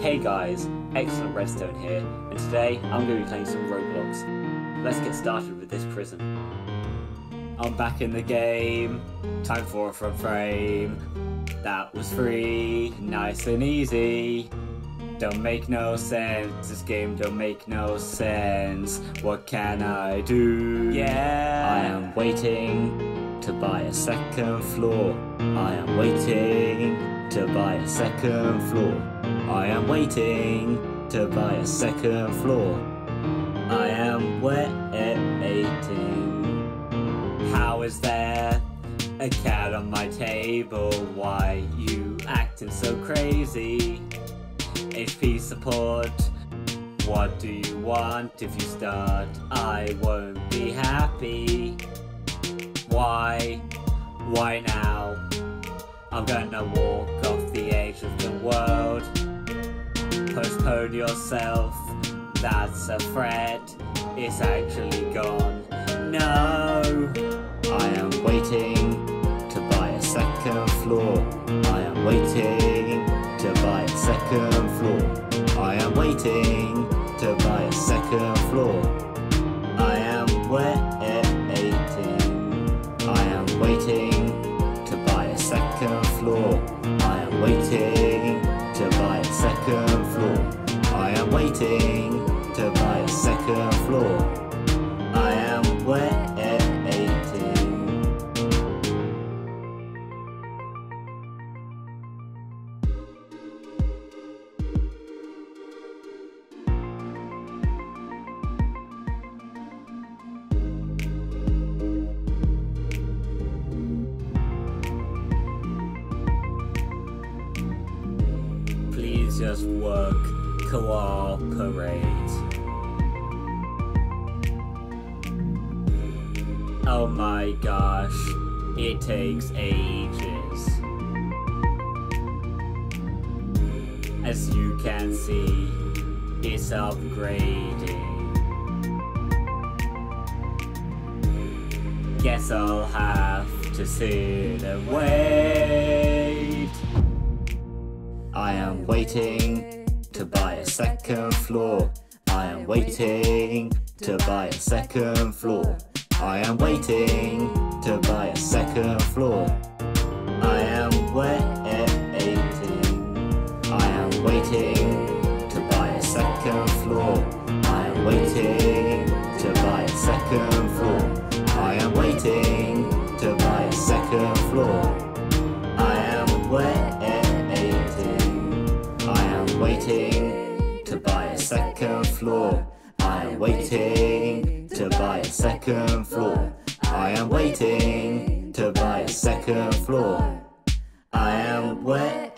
Hey guys, Excellent Redstone here, and today I'm going to be playing some Roblox. Let's get started with this prison. I'm back in the game, time for a front frame. That was free, nice and easy. Don't make no sense, this game don't make no sense. What can I do? Yeah! I am waiting to buy a second floor. I am waiting to buy a second floor. I am waiting to buy a second floor. I am waiting. How is there a cat on my table? Why you acting so crazy? HP support. What do you want if you start? I won't be happy. Why? Why now? I'm gonna walk off the edge of the world. Postpone yourself, that's a threat. It's actually gone. No! I am waiting to buy a second floor. I am waiting to buy a second floor. I am waiting to buy a second floor. Floor. I am waiting. Please just work, cooperate. Oh my gosh, it takes ages. As you can see, it's upgrading. Guess I'll have to sit and wait. I am waiting to buy a second floor. I am waiting to buy a second floor. I am waiting to buy a second floor. I am waiting. I am waiting to buy a second floor. I am waiting to buy a second floor. I am waiting to buy a second floor. I am waiting. I am waiting to buy a second floor. I am waiting to buy a second floor. I am waiting to buy a second floor. I am waiting.